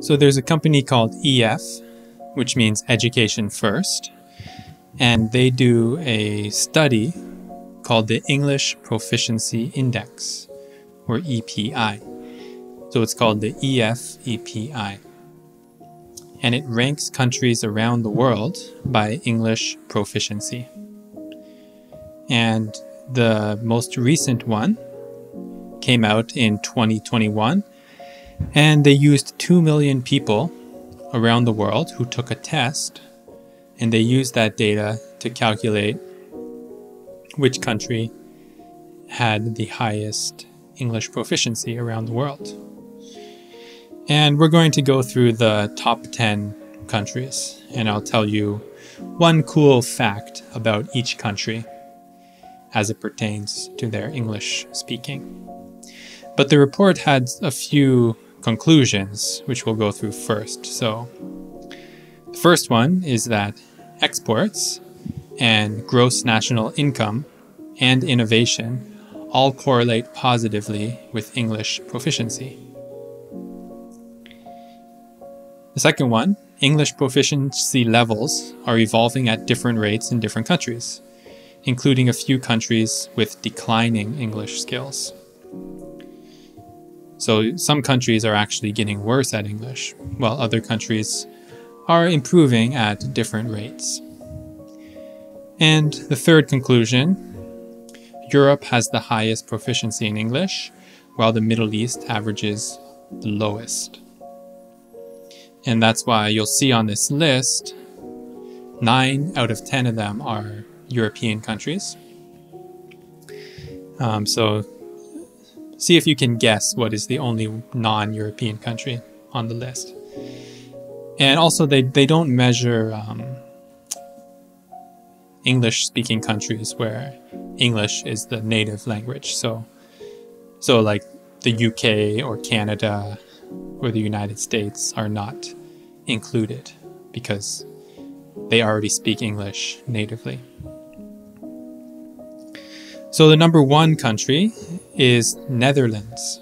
So there's a company called EF, which means Education First, and they do a study called the English Proficiency Index, or EPI. So it's called the EF EPI. And it ranks countries around the world by English proficiency. And the most recent one came out in 2021 and they used 2 million people around the world who took a test, and they used that data to calculate which country had the highest English proficiency around the world. And we're going to go through the top 10 countries, and I'll tell you one cool fact about each country as it pertains to their English speaking. But the report had a few conclusions, which we'll go through first. So, the first one is that exports and gross national income and innovation all correlate positively with English proficiency. The second one, English proficiency levels are evolving at different rates in different countries, including a few countries with declining English skills. So some countries are actually getting worse at English, while other countries are improving at different rates. And the third conclusion Europe has the highest proficiency in English, while the Middle East averages the lowest. And that's why you'll see on this list, nine out of 10 of them are European countries. Um, so See if you can guess what is the only non European country on the list. And also, they, they don't measure um, English speaking countries where English is the native language. So, so like the UK or Canada or the United States are not included because they already speak English natively. So the number one country is Netherlands.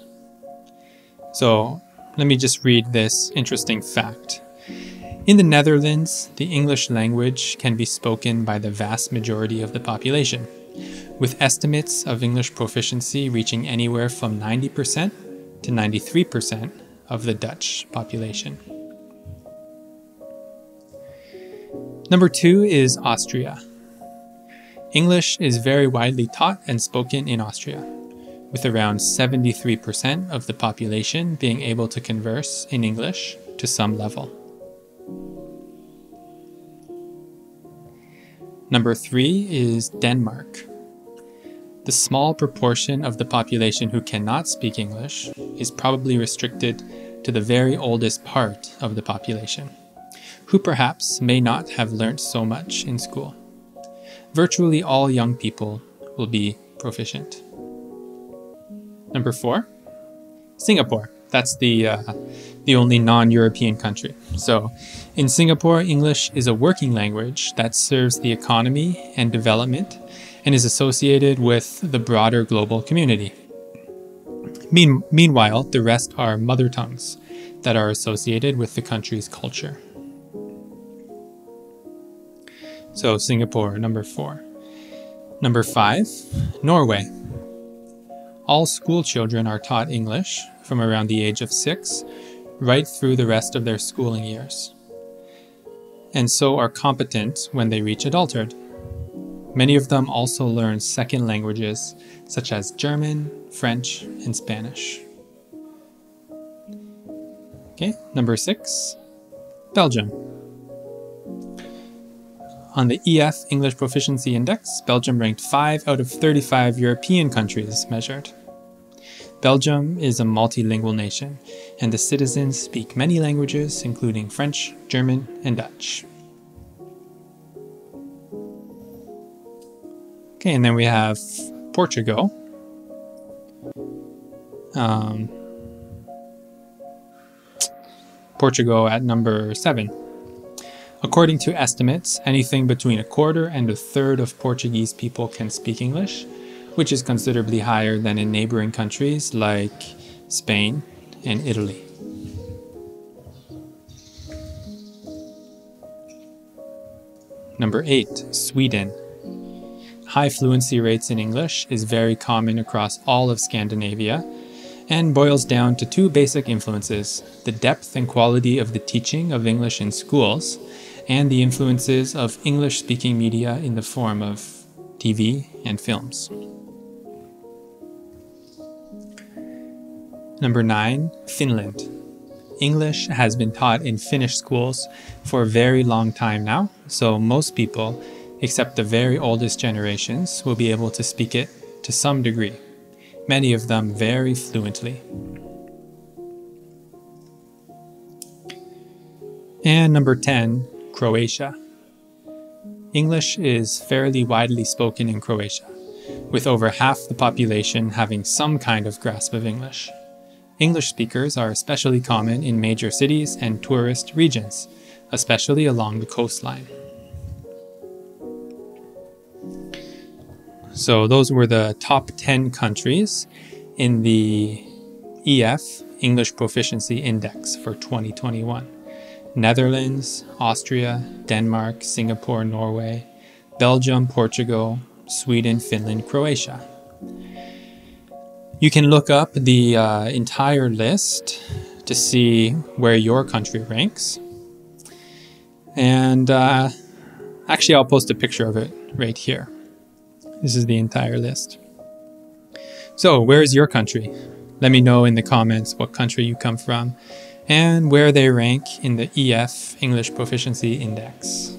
So let me just read this interesting fact. In the Netherlands, the English language can be spoken by the vast majority of the population, with estimates of English proficiency reaching anywhere from 90% to 93% of the Dutch population. Number two is Austria. English is very widely taught and spoken in Austria, with around 73% of the population being able to converse in English to some level. Number three is Denmark. The small proportion of the population who cannot speak English is probably restricted to the very oldest part of the population, who perhaps may not have learnt so much in school virtually all young people will be proficient. Number four, Singapore. That's the uh, the only non-European country. So, in Singapore, English is a working language that serves the economy and development, and is associated with the broader global community. Mean- meanwhile, the rest are mother tongues that are associated with the country's culture. So Singapore, number four. Number five, Norway. All school children are taught English from around the age of six right through the rest of their schooling years, and so are competent when they reach adulthood. Many of them also learn second languages such as German, French, and Spanish. Okay, number six, Belgium. On the EF English Proficiency Index, Belgium ranked 5 out of 35 European countries measured. Belgium is a multilingual nation, and the citizens speak many languages, including French, German, and Dutch. Okay, and then we have Portugal. Um, Portugal at number 7. According to estimates, anything between a quarter and a third of Portuguese people can speak English, which is considerably higher than in neighboring countries like Spain and Italy. Number 8. Sweden. High fluency rates in English is very common across all of Scandinavia and boils down to two basic influences the depth and quality of the teaching of English in schools and the influences of English speaking media in the form of TV and films. Number 9, Finland. English has been taught in Finnish schools for a very long time now, so most people, except the very oldest generations, will be able to speak it to some degree many of them very fluently. And number 10, Croatia. English is fairly widely spoken in Croatia, with over half the population having some kind of grasp of English. English speakers are especially common in major cities and tourist regions, especially along the coastline. So those were the top 10 countries in the EF English Proficiency Index for 2021. Netherlands, Austria, Denmark, Singapore, Norway, Belgium, Portugal, Sweden, Finland, Croatia. You can look up the uh, entire list to see where your country ranks. And uh, actually, I'll post a picture of it right here. This is the entire list. So, where is your country? Let me know in the comments what country you come from and where they rank in the EF English Proficiency Index.